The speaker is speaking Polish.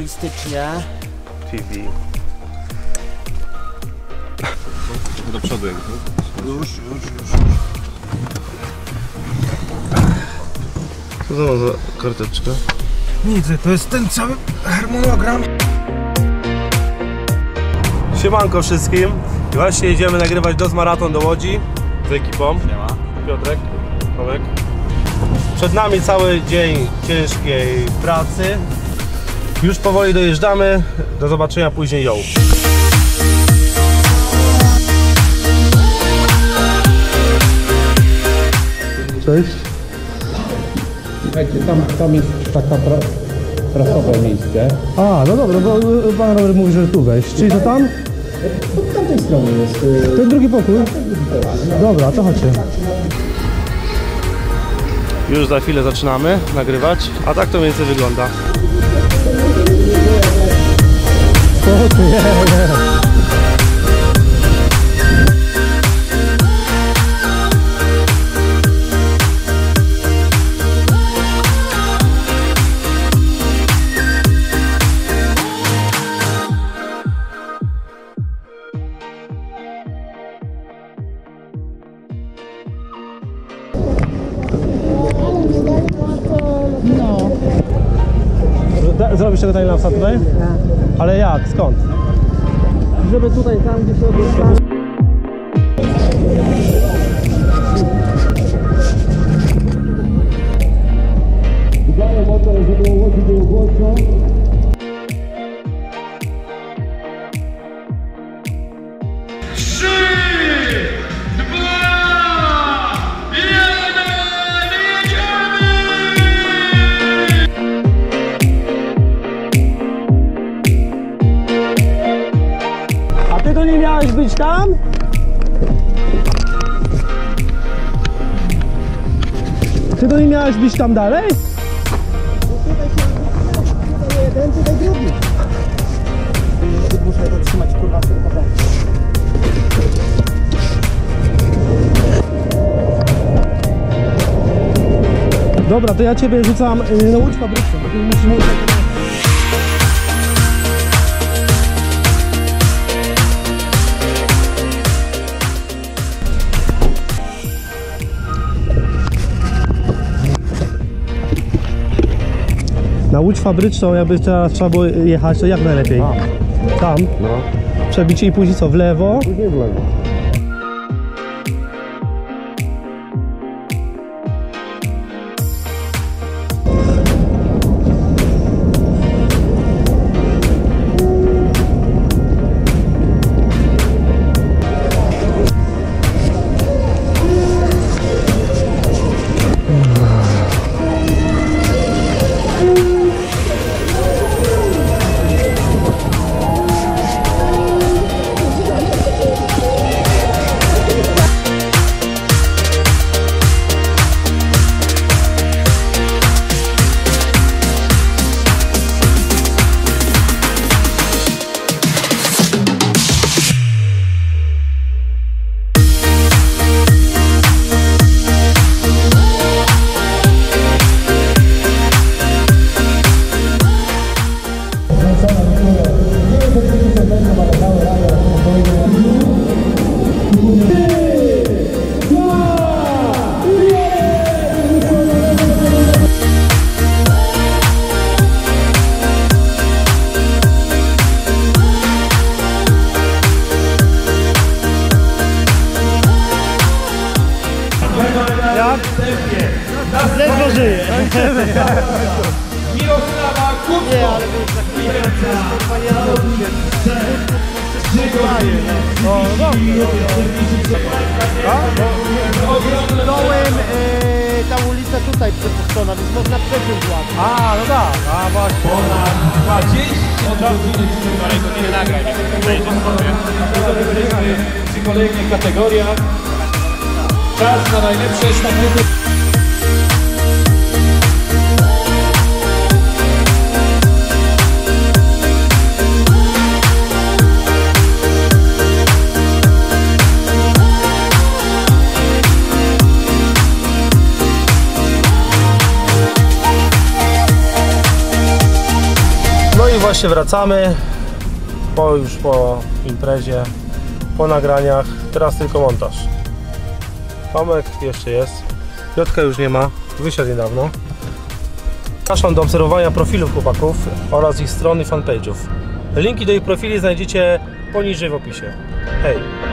minimalistycznie. TV. Do przodu jakby. Już, już, już. Co to za karteczka? Nic, to jest ten cały harmonogram. Siemanko wszystkim. I Właśnie jedziemy nagrywać DOS Maraton do Łodzi z ekipą. Nie ma. Piotrek, Tomek. Przed nami cały dzień ciężkiej pracy. Już powoli dojeżdżamy. Do zobaczenia później ją. Cześć. Słuchajcie, tam, tam jest taka tra trasowe miejsce. A, no dobra, bo y, pan Robert mówi, że tu wejść. Czyli to tam? Po tamtej stronie jest. y, Ten drugi pokój? Dobra, to chodźcie. Już za chwilę zaczynamy nagrywać, a tak to mniej więcej wygląda. both. Yeah, yeah. No. Zrobisz tego timelapsa tutaj? Ale jak? Skąd? Żeby tutaj, tam gdzie się odbywa. A Ty to nie miałeś być tam dalej? Dobra, to ja ciebie rzucam y, na łódź fabryczną. Na łódź fabryczną, jakby teraz trzeba było jechać, to jak najlepiej? Tam? No, Przebicie i później co, w lewo? później w lewo. Żyje. Nie, ale wiesz, za chwilę kurwa nie się. No, dobrze. Dołem e, ta ulica tutaj przepuszczona, więc można przeciąg łatwo. A, no tak. A, właśnie. w kolejnych kategoriach. Czas na najlepsze sztafety. Właśnie wracamy. Po już po imprezie, po nagraniach. Teraz tylko montaż. Tomek jeszcze jest. Piotka już nie ma. Wysiadł niedawno. Zapraszam do obserwowania profilów chłopaków oraz ich stron i fanpage'ów. Linki do ich profili znajdziecie poniżej w opisie. Hej!